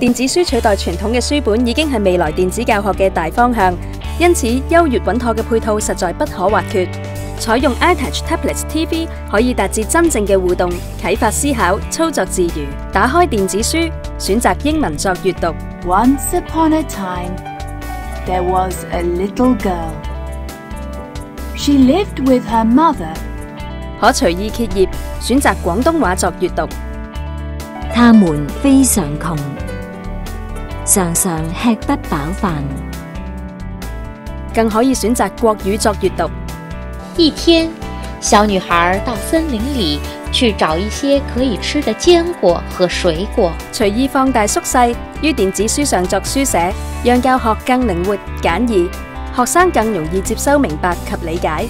电子书取代传统嘅书本已经系未来电子教学嘅大方向，因此优越稳妥嘅配套实在不可或缺。采用 iTouch Tablet TV 可以达至真正嘅互动、启发思考、操作自如。打开电子书，选择英文作阅读。Once upon a time, there was a little girl. She lived with her mother. 可随意揭页，选择广东话作阅读。他们非常穷。常常吃不饱饭，更可以选择国语作阅读。一天，小女孩到森林里去找一些可以吃的坚果和水果。随意放大缩细于电子书上作书写，让教学更灵活简易，学生更容易接收明白及理解。